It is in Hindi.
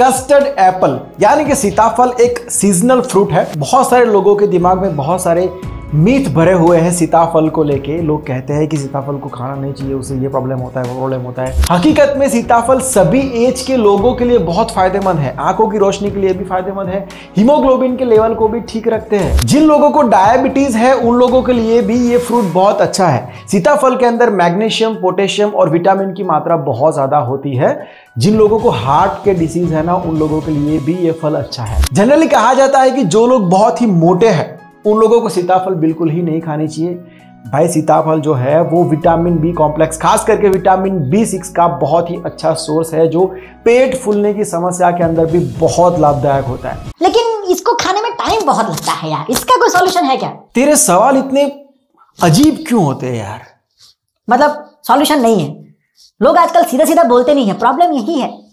कस्टर्ड एप्पल यानी कि सीताफल एक सीजनल फ्रूट है। बहुत सारे लोगों के दिमाग में बहुत सारे मीथ भरे हुए हैं सीताफल को लेके। लोग कहते हैं कि सीताफल को खाना नहीं चाहिए उससे ये प्रॉब्लम होता है, वो प्रॉब्लम होता है। हकीकत में सीताफल सभी एज के लोगों के लिए बहुत फ़ायदेमंद है। आँखों की रोशनी के लिए भी फ़ायदेमंद है। हीमोग्लोबिन के लेवल को भी ठीक रखते हैं। जिन लोगों को डायबिटीज़ है, उन लोगों के लिए भी ये फ्रूट बहुत अच्छा है। सीताफल के अंदर मैग्नीशियम पोटेशियम और विटामिन की मात्रा बहुत ज़्यादा होती है। जिन लोगों को हार्ट के डिसीज है ना, उन लोगों के लिए भी ये फल अच्छा है। जनरली कहा जाता है कि जो लोग बहुत ही मोटे हैं उन लोगों को सीताफल बिल्कुल ही नहीं खानी चाहिए। भाई सीताफल जो है वो विटामिन बी कॉम्प्लेक्स खास करके विटामिन बी सिक्स का बहुत ही अच्छा सोर्स है जो पेट फूलने की समस्या के अंदर भी बहुत लाभदायक होता है। लेकिन इसको खाने में टाइम बहुत लगता है यार। इसका कोई सॉल्यूशन है क्या? तेरे सवाल इतने अजीब क्यों होते हैं यार? मतलब सॉल्यूशन नहीं है। लोग आजकल सीधा सीधा बोलते नहीं है। प्रॉब्लम यही है।